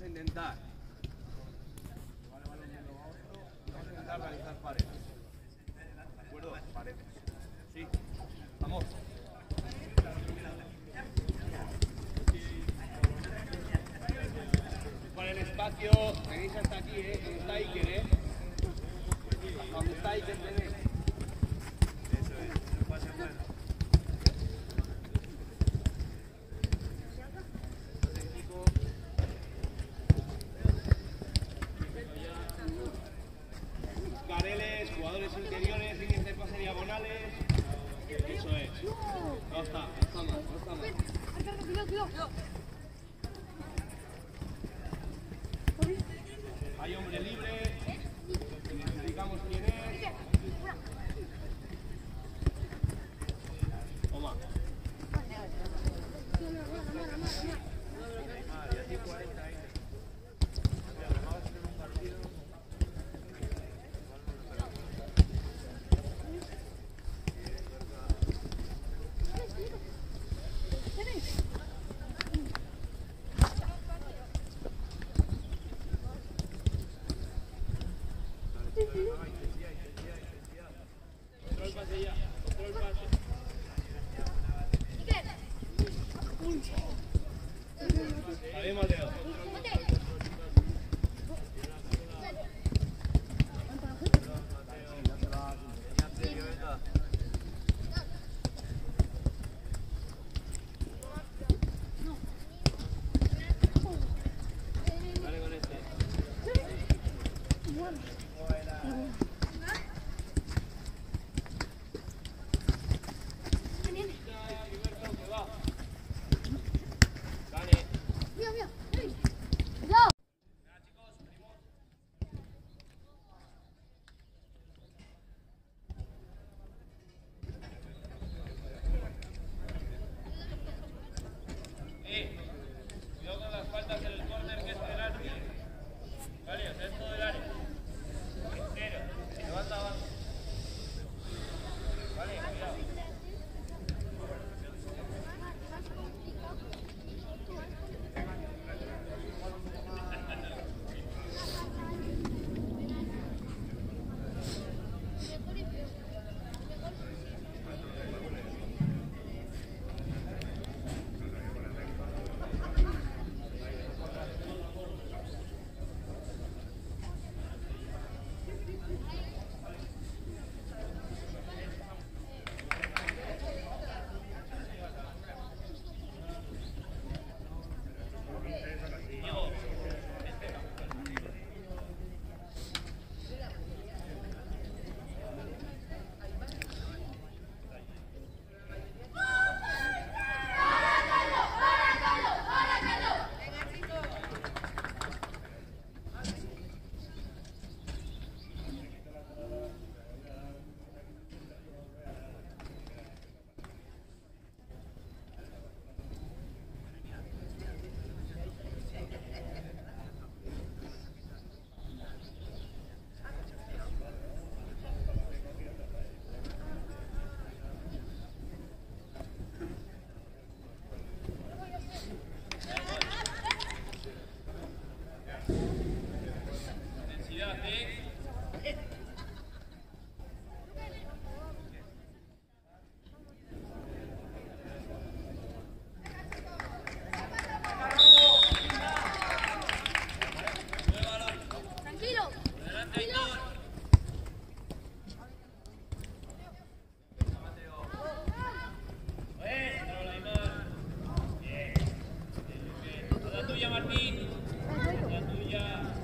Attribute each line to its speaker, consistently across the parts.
Speaker 1: Vamos a intentar. Vamos a intentar realizar paredes. ¿De acuerdo? Paredes. Sí. Vamos. Por el espacio, tenéis hasta aquí, ¿eh? Está Iker, ¿eh? Hasta donde está tenéis. Eso es. Valeu, Madeira. La tuya, Martín. La tuya.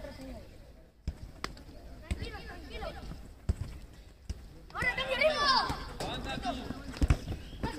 Speaker 1: Tranquilo, tranquilo. ¡Ahora,
Speaker 2: Casimiro!
Speaker 1: ¡Más,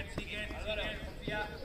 Speaker 1: Get, get, get, get,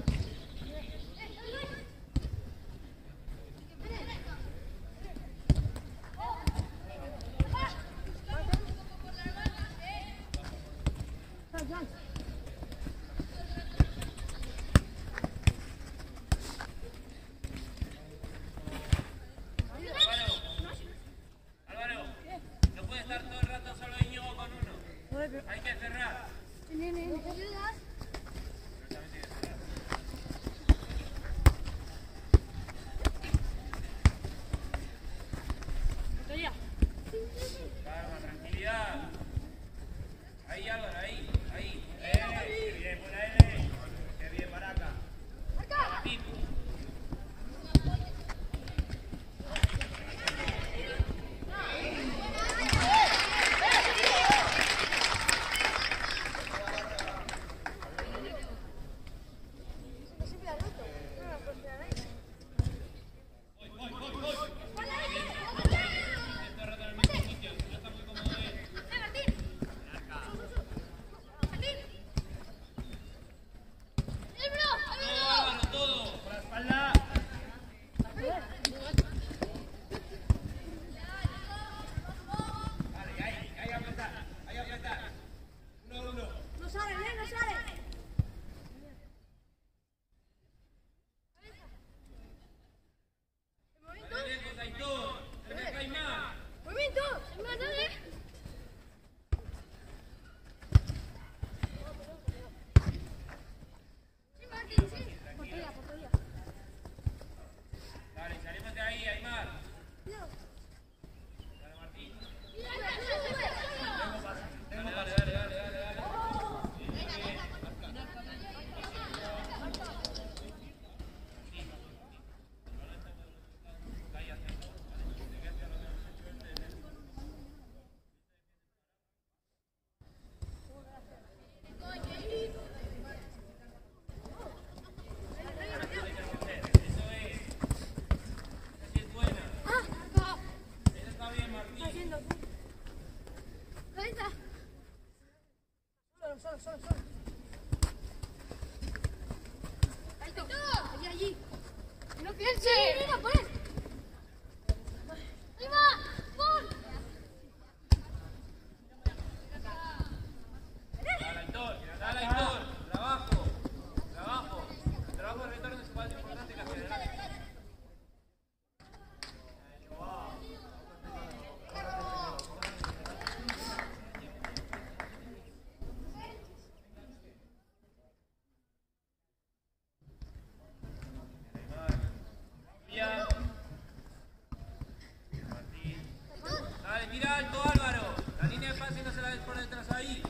Speaker 1: 上上上 haciéndose la vez por detrás ahí.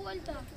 Speaker 1: Vuelta.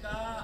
Speaker 1: 됐다.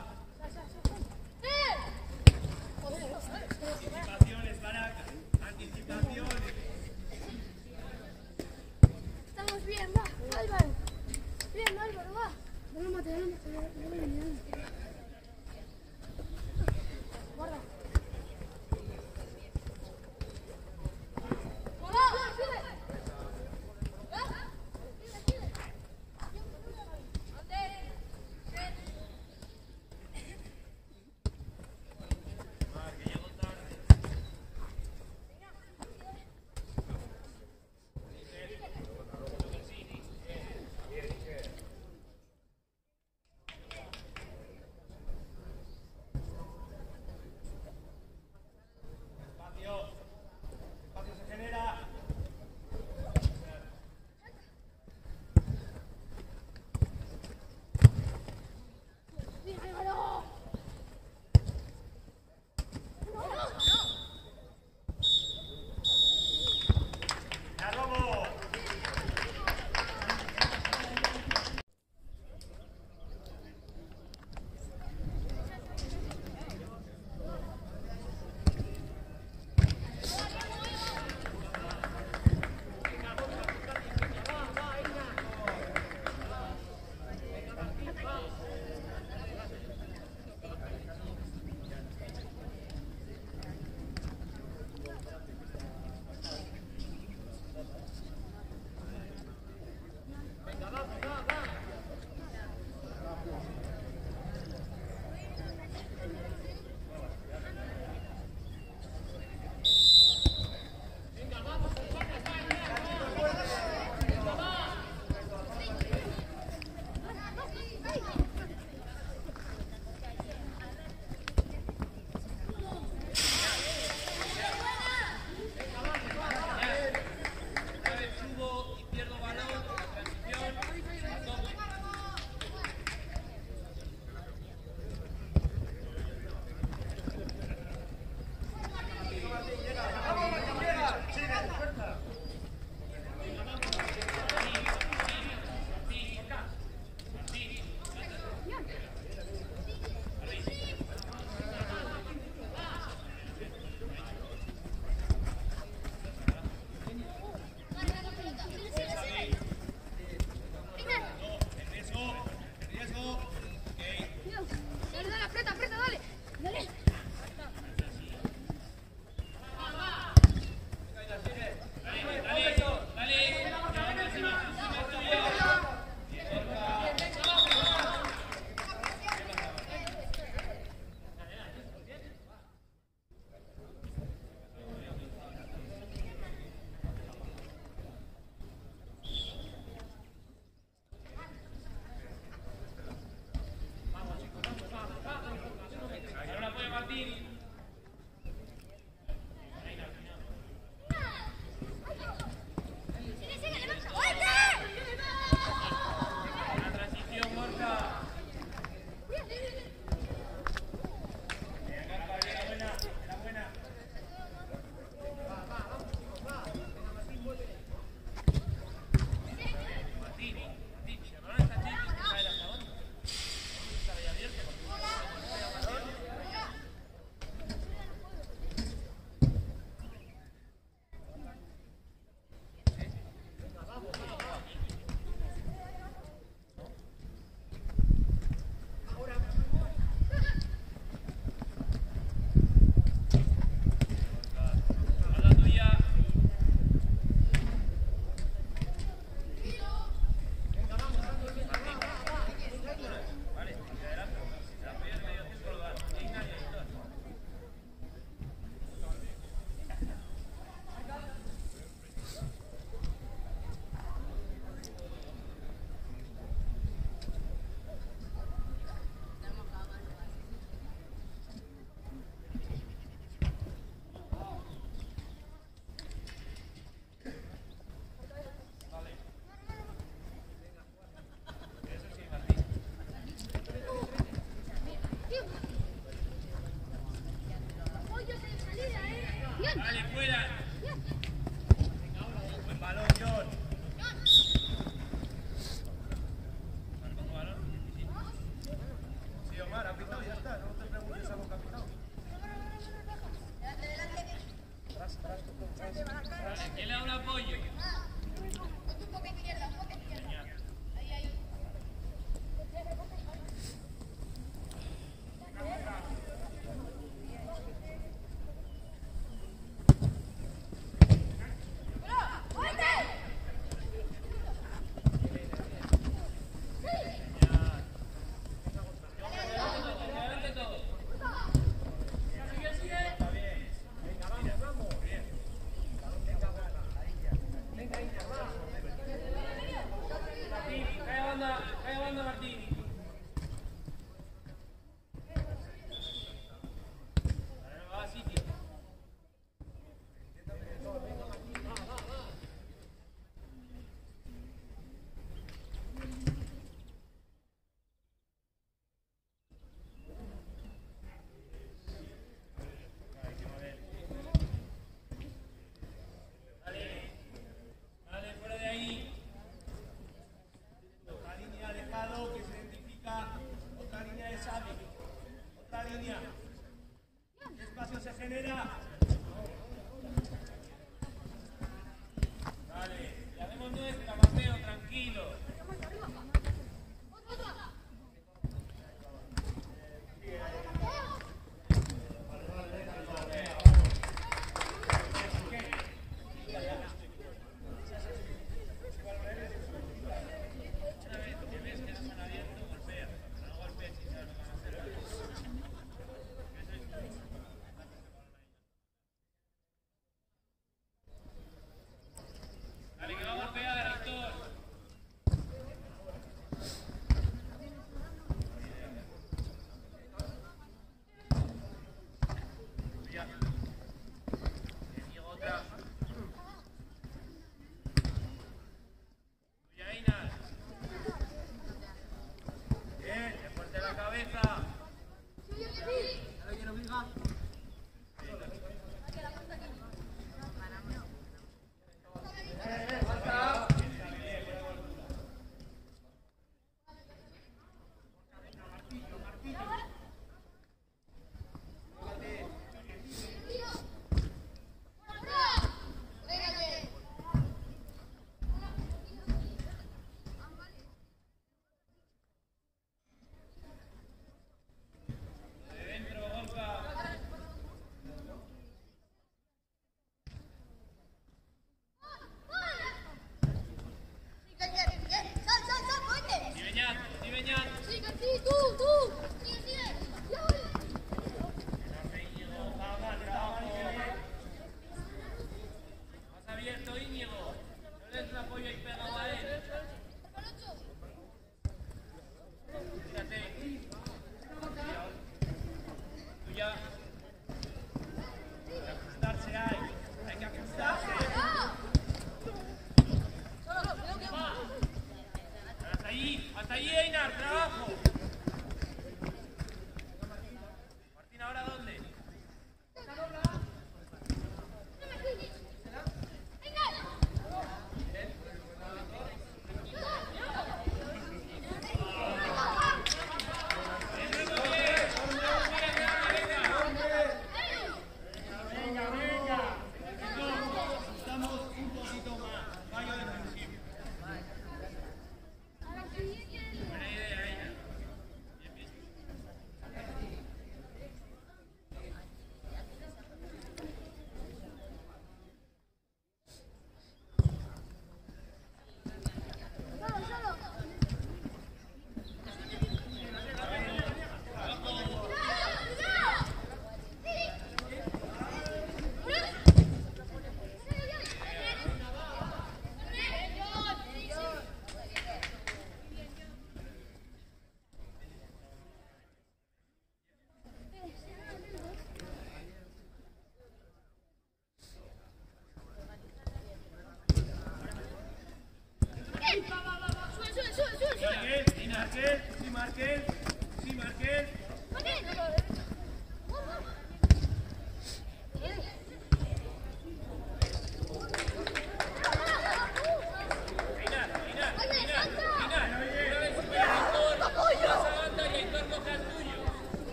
Speaker 1: Espacio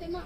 Speaker 1: Este más.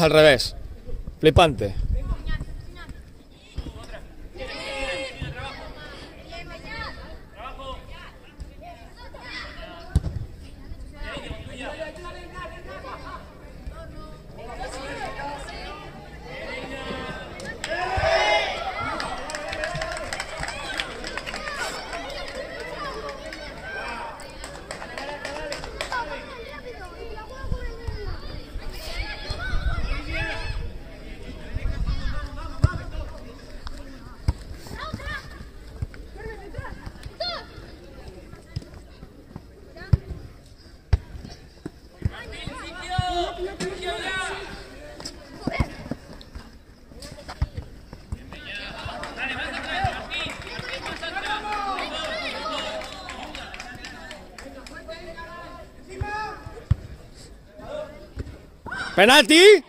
Speaker 1: Al revés. Flipante. ¿Penalti?